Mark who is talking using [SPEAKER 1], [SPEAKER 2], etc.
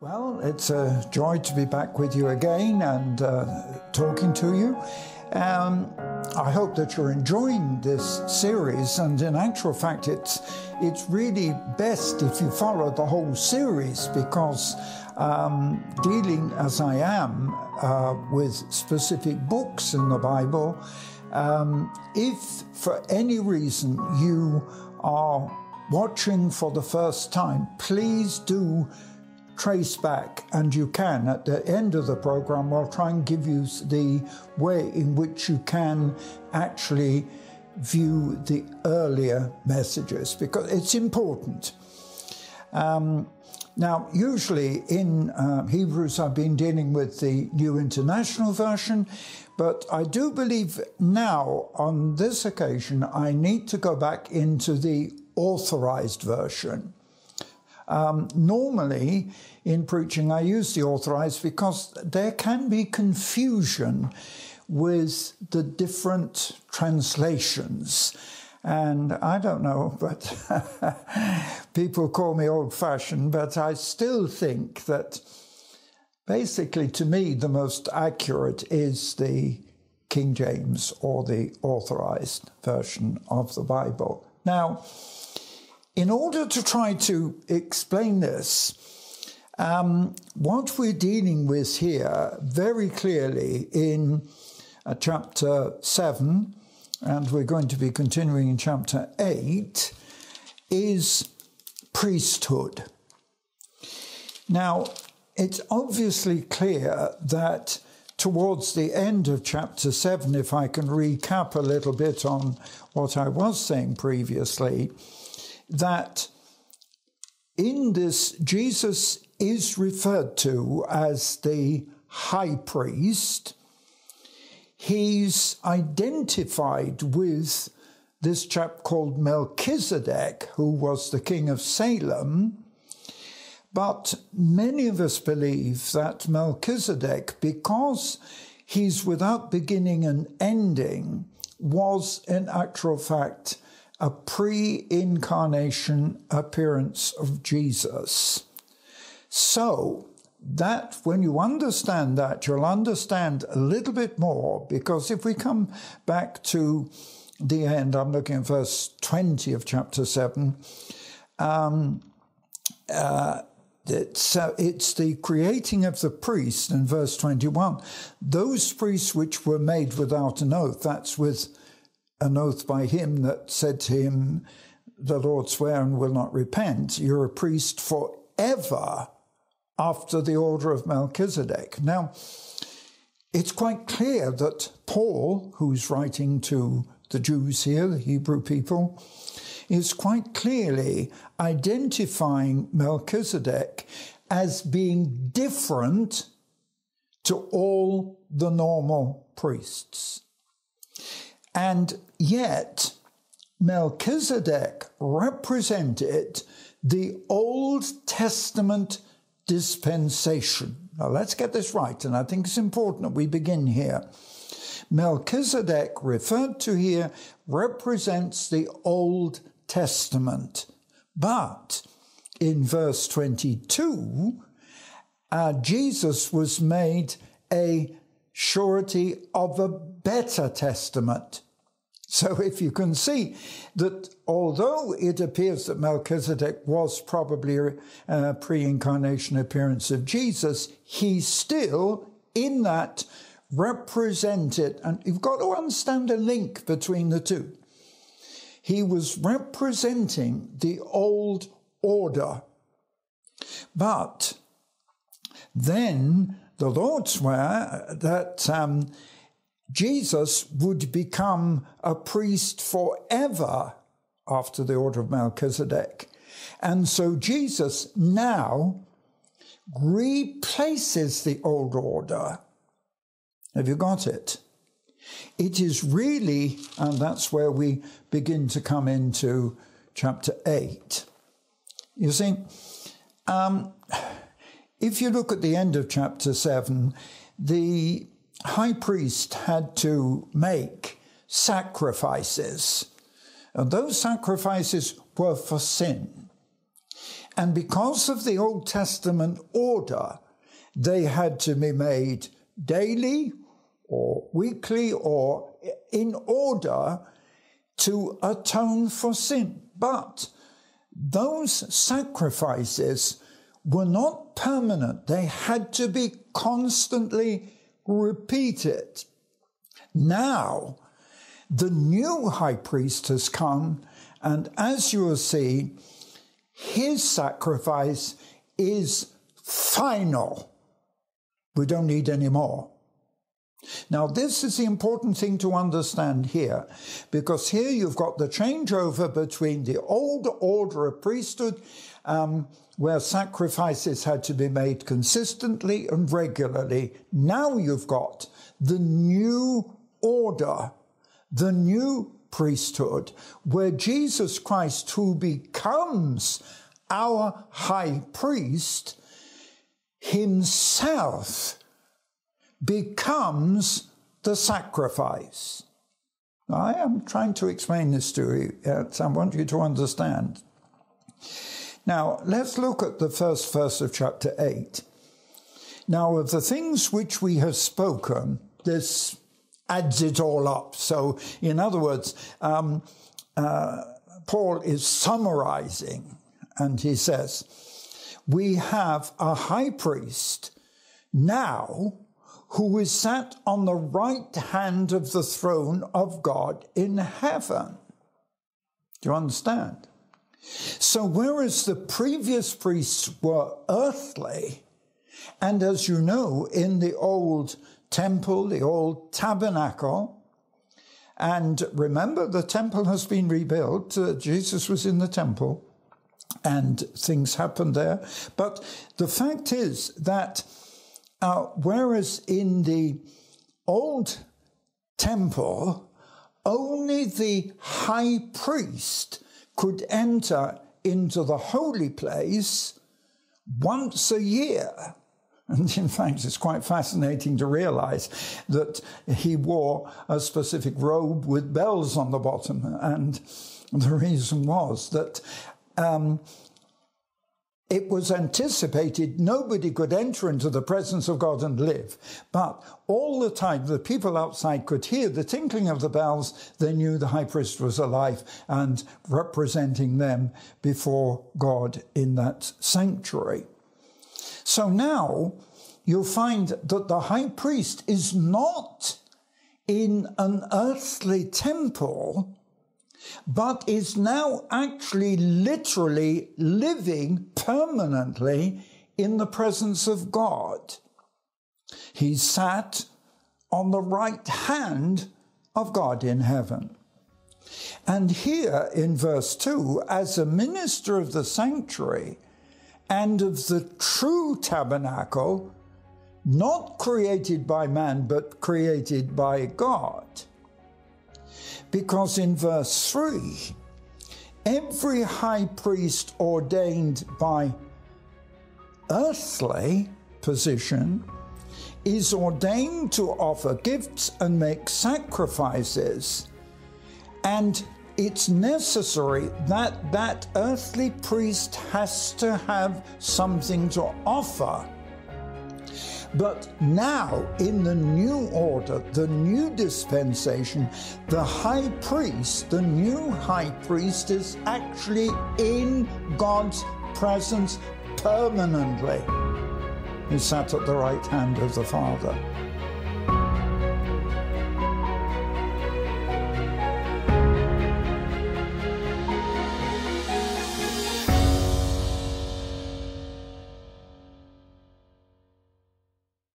[SPEAKER 1] Well, it's a joy to be back with you again and uh, talking to you. Um, I hope that you're enjoying this series, and in actual fact, it's it's really best if you follow the whole series because um, dealing as I am uh, with specific books in the Bible, um, if for any reason you are watching for the first time, please do trace back, and you can at the end of the program. I'll try and give you the way in which you can actually view the earlier messages because it's important. Um, now, usually in uh, Hebrews, I've been dealing with the New International Version, but I do believe now, on this occasion, I need to go back into the Authorized Version. Um, normally, in preaching, I use the authorized because there can be confusion with the different translations. And I don't know, but people call me old fashioned, but I still think that basically, to me, the most accurate is the King James or the authorized version of the Bible. Now, in order to try to explain this, um, what we're dealing with here very clearly in uh, chapter 7, and we're going to be continuing in chapter 8, is priesthood. Now, it's obviously clear that towards the end of chapter 7, if I can recap a little bit on what I was saying previously, that in this, Jesus is referred to as the high priest. He's identified with this chap called Melchizedek, who was the king of Salem. But many of us believe that Melchizedek, because he's without beginning and ending, was in actual fact a pre incarnation appearance of Jesus. So, that when you understand that, you'll understand a little bit more because if we come back to the end, I'm looking at verse 20 of chapter 7. Um, uh, it's, uh, it's the creating of the priest in verse 21. Those priests which were made without an oath, that's with an oath by him that said to him, The Lord swear and will not repent. You're a priest forever after the order of Melchizedek. Now, it's quite clear that Paul, who's writing to the Jews here, the Hebrew people, is quite clearly identifying Melchizedek as being different to all the normal priests. And yet, Melchizedek represented the Old Testament dispensation. Now, let's get this right, and I think it's important that we begin here. Melchizedek, referred to here, represents the Old Testament. But in verse 22, uh, Jesus was made a surety of a better testament. So, if you can see that although it appears that Melchizedek was probably a pre incarnation appearance of Jesus, he still, in that, represented, and you've got to understand the link between the two. He was representing the old order. But then the Lord swore that um, Jesus would become a priest forever after the order of Melchizedek. And so Jesus now replaces the old order. Have you got it? It is really, and that's where we begin to come into chapter 8. You see, um, if you look at the end of chapter 7, the high priest had to make sacrifices. And those sacrifices were for sin. And because of the Old Testament order, they had to be made daily or weekly or in order to atone for sin. But those sacrifices were not permanent. They had to be constantly repeated. Now, the new high priest has come, and as you will see, his sacrifice is final. We don't need any more. Now, this is the important thing to understand here, because here you've got the changeover between the old order of priesthood, um, where sacrifices had to be made consistently and regularly. Now you've got the new order, the new priesthood, where Jesus Christ, who becomes our high priest, himself becomes the sacrifice. I am trying to explain this to you. Uh, I want you to understand. Now, let's look at the first verse of chapter 8. Now, of the things which we have spoken, this adds it all up. So, in other words, um, uh, Paul is summarizing, and he says, We have a high priest now who is sat on the right hand of the throne of God in heaven. Do you understand? So, whereas the previous priests were earthly, and as you know, in the old temple, the old tabernacle, and remember, the temple has been rebuilt. Uh, Jesus was in the temple, and things happened there. But the fact is that uh, whereas in the old temple, only the high priest could enter into the holy place once a year. And in fact, it's quite fascinating to realize that he wore a specific robe with bells on the bottom. And the reason was that um, it was anticipated nobody could enter into the presence of God and live. But all the time, the people outside could hear the tinkling of the bells. They knew the high priest was alive and representing them before God in that sanctuary. So now you'll find that the high priest is not in an earthly temple but is now actually literally living permanently in the presence of God. He sat on the right hand of God in heaven. And here in verse 2, as a minister of the sanctuary and of the true tabernacle, not created by man, but created by God, because in verse 3, every high priest ordained by earthly position is ordained to offer gifts and make sacrifices. And it's necessary that that earthly priest has to have something to offer but now, in the new order, the new dispensation, the high priest, the new high priest is actually in God's presence permanently. He sat at the right hand of the Father.